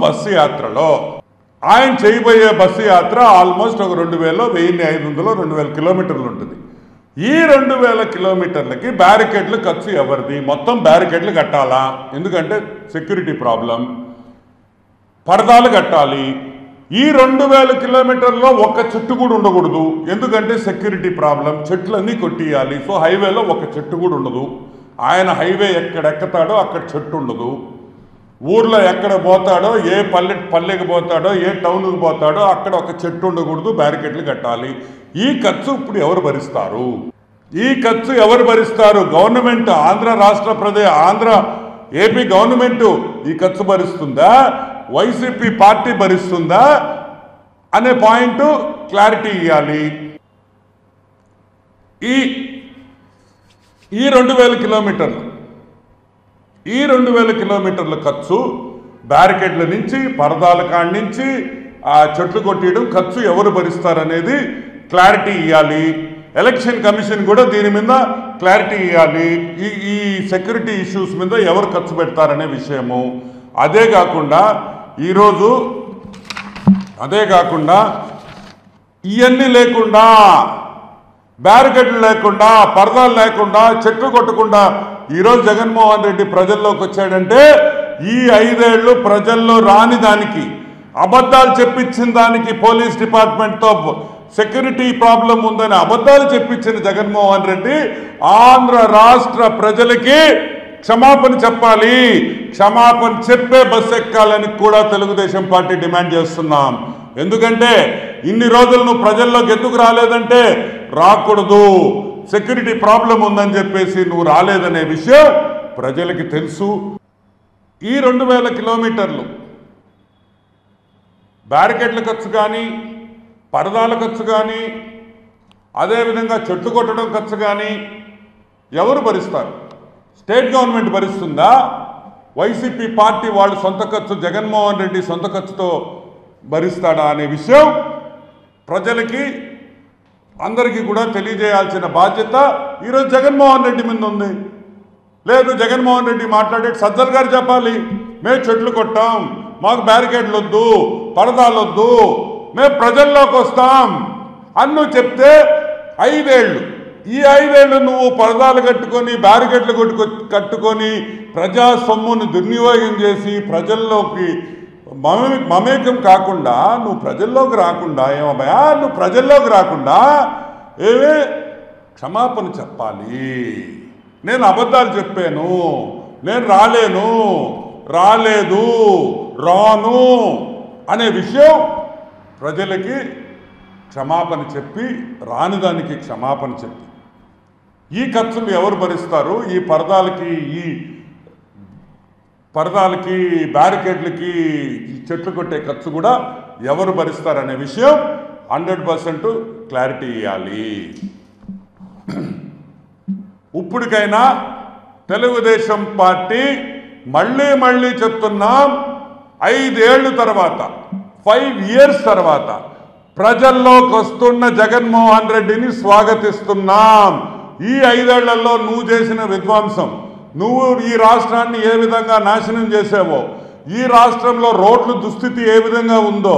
Bus యాత్రలో. ఆయన చేయబోయే బస్సు యాత్ర ఆల్మోస్ట్ ఒక రెండు వేల వెయ్యి ఐదు వందలు రెండు వేల కిలోమీటర్లు ఉంటుంది. ఈ రెండు వేల కిలోమీటర్లకి బ్యారికేడ్లు ఖర్చు ఎవరిది? మొత్తం బ్యారికేడ్లు కట్టాలా? ఎందుకంటే సెక్యూరిటీ ప్రాబ్లం. పరదాలు కట్టాలి. ఈ రెండు వేల కిలోమీటర్లో ఒక్క చెట్టు కూడా ఉండకూడదు. ఎందుకంటే సెక్యూరిటీ ప్రాబ్లం. చెట్లన్నీ కొట్టియాలి. సో హైవేలో ఒక చెట్టు కూడా ఉండదు. ఆయన హైవే ఎక్కడెక్కతాడో అక్కడ చెట్టు ఉండదు. ఊర్లో ఎక్కడ పోతాడో ఏ పల్లె పల్లెకి పోతాడో ఏ టౌన్కి పోతాడో అక్కడ ఒక చెట్టు ఉండకూడదు బ్యారికేడ్లు కట్టాలి. ఈ ఖర్చు ఇప్పుడు ఎవరు భరిస్తారు? ఈ ఖర్చు ఎవరు భరిస్తారు? గవర్నమెంట్ ఆంధ్ర రాష్ట్ర ప్రదేశ్ ఆంధ్ర ఏపీ గవర్నమెంట్ ఈ ఖర్చు భరిస్తుందా? YCP party భరిస్తుందా? అనే పాయింట్ క్లారిటీ ఇవ్వాలి. ఈ ఈ రెండు వేల కిలోమీటర్లు ఈ రెండు వేల కిలోమీటర్ల ఖర్చు బ్యారికేడ్ల నుంచి పరదాల కాడి నుంచి ఆ చెట్లు కొట్టేయడం ఖర్చు ఎవరు భరిస్తారనేది క్లారిటీ ఇవ్వాలి ఎలక్షన్ కమిషన్ కూడా దీని మీద క్లారిటీ ఇవ్వాలి ఈ ఈ సెక్యూరిటీ ఇష్యూస్ మీద ఎవరు ఖర్చు పెడతారనే విషయము. అదే కాకుండా ఈరోజు అదే కాకుండా ఇవన్నీ లేకుండా బ్యారికేడ్లు లేకుండా పరదాలు లేకుండా చెట్లు కొట్టకుండా ఈరోజు జగన్మోహన్ రెడ్డి ప్రజల్లోకి వచ్చాడంటే ఈ ఐదేళ్ళు ప్రజల్లో రాని దానికి అబద్ధాలు చెప్పించిన దానికి పోలీస్ డిపార్ట్మెంట్తో సెక్యూరిటీ ప్రాబ్లం ఉందని అబద్ధాలు చెప్పించిన జగన్మోహన్ రెడ్డి ఆంధ్ర రాష్ట్ర ప్రజలకి క్షమాపణ చెప్పాలి. క్షమాపణ చెప్పే బస్సు ఎక్కాలని కూడా తెలుగుదేశం పార్టీ డిమాండ్ చేస్తున్నాం. ఎందుకంటే ఇన్ని రోజులు నువ్వు ప్రజల్లోకి ఎందుకు రాలేదంటే రాకూడదు. సెక్యూరిటీ ప్రాబ్లం ఉందని చెప్పేసి నువ్వు రాలేదనే విషయం ప్రజలకి తెలుసు. ఈ రెండు వేల కిలోమీటర్లు బ్యారికేడ్ల ఖర్చు కానీ పరదాల ఖర్చు కానీ అదేవిధంగా చెట్టు కొట్టడం ఖర్చు కానీ ఎవరు భరిస్తారు? స్టేట్ గవర్నమెంట్ భరిస్తుందా? వైసీపీ పార్టీ వాళ్ళు సొంత ఖర్చు జగన్మోహన్ రెడ్డి సొంత ఖర్చుతో భరిస్తాడా అనే విషయం ప్రజలకి అందరికీ కూడా తెలియజేయాల్సిన బాధ్యత ఈరోజు జగన్మోహన్ రెడ్డి మీద ఉంది. లేదు జగన్మోహన్ రెడ్డి మాట్లాడే సజ్జల్ గారు చెప్పాలి. మేము చెట్లు కొట్టాం మాకు బ్యారికేడ్లు వద్దు పరదాలు వద్దు మేము ప్రజల్లోకి వస్తాం అని నువ్వు చెప్తే ఐదేళ్ళు. ఈ ఐదేళ్ళు నువ్వు పరదాలు కట్టుకొని బ్యారికేడ్లు కొట్టుకొ కట్టుకొని ప్రజా సొమ్మును దుర్వినియోగం చేసి ప్రజల్లోకి మమే మమేకం కాకుండా నువ్వు ప్రజల్లోకి రాకుండా ఏమయ్యా నువ్వు ప్రజల్లోకి రాకుండా ఏమే క్షమాపణ చెప్పాలి. నేను అబద్ధాలు చెప్పాను నేను రాలేను రాలేదు రాను అనే విషయం ప్రజలకి క్షమాపణ చెప్పి రానిదానికి క్షమాపణ చెప్పి. ఈ ఖర్చులు ఎవరు భరిస్తారు? ఈ పరదాలకి ఈ పరదాలకి బ్యారికేడ్లకి చెట్లు కొట్టే ఖర్చు కూడా ఎవరు భరిస్తారనే విషయం హండ్రెడ్ పర్సెంట్ క్లారిటీ ఇవ్వాలి ఇప్పటికైనా తెలుగుదేశం పార్టీ మళ్ళీ మళ్ళీ చెప్తున్నాం ఐదేళ్ళు తర్వాత ఫైవ్ ఇయర్స్ తర్వాత ప్రజల్లోకి వస్తున్న జగన్మోహన్ రెడ్డిని స్వాగతిస్తున్నాం. ఈ ఐదేళ్ళలో నువ్వు చేసిన విధ్వంసం నువ్వు ఈ రాష్ట్రాన్ని ఏ విధంగా నాశనం చేసావో ఈ రాష్ట్రంలో రోడ్లు దుస్థితి ఏ విధంగా ఉందో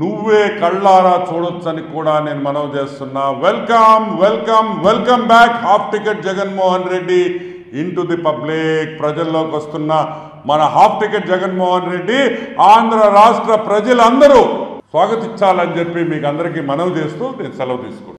నువ్వే కళ్ళారా చూడొచ్చని కూడా నేను మనవి చేస్తున్నా. Welcome welcome welcome back. Half ticket Jaganmohan Reddy in the public ప్రజల్లోకి వస్తున్న మన హాఫ్ టికెట్ జగన్మోహన్ రెడ్డి ఆంధ్ర రాష్ట్ర ప్రజలందరూ స్వాగతించాలని చెప్పి మీకు అందరికీ మనవి చేస్తూ నేను సెలవు తీసుకుంటాను